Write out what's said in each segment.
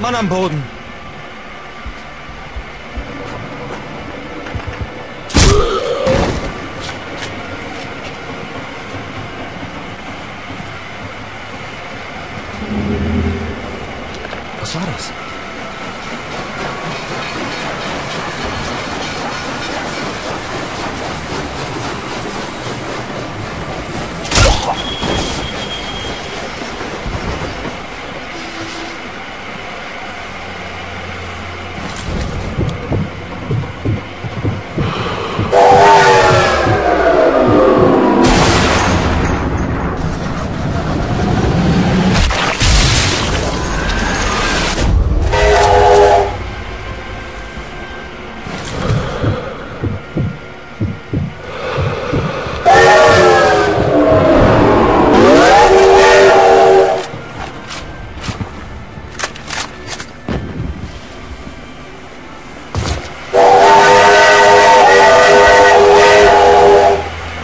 Mann am Boden. Was war das?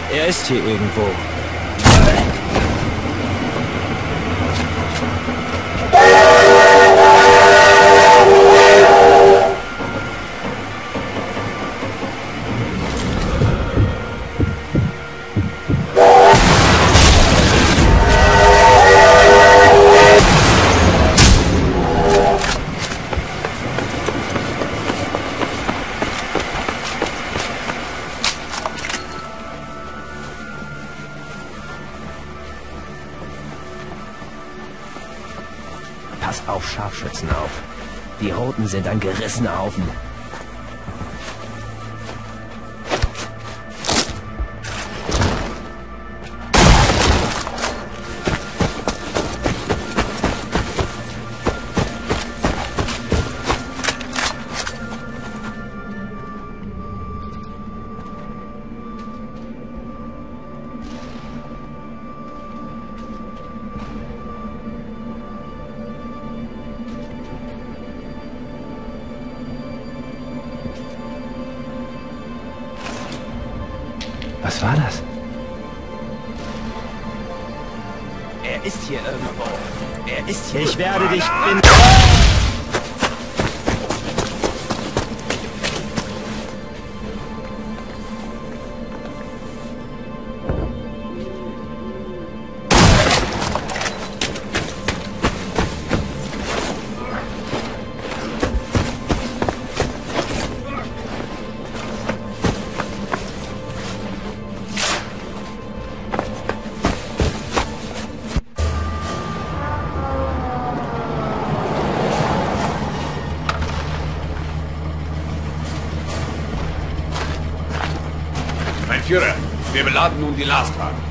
Er ist hier irgendwo. Scharfschützen auf. Die Roten sind ein gerissener Haufen. Was war das? Er ist hier irgendwo. Er ist hier. Ich werde dich finden. Wir beladen nun die Lastwagen.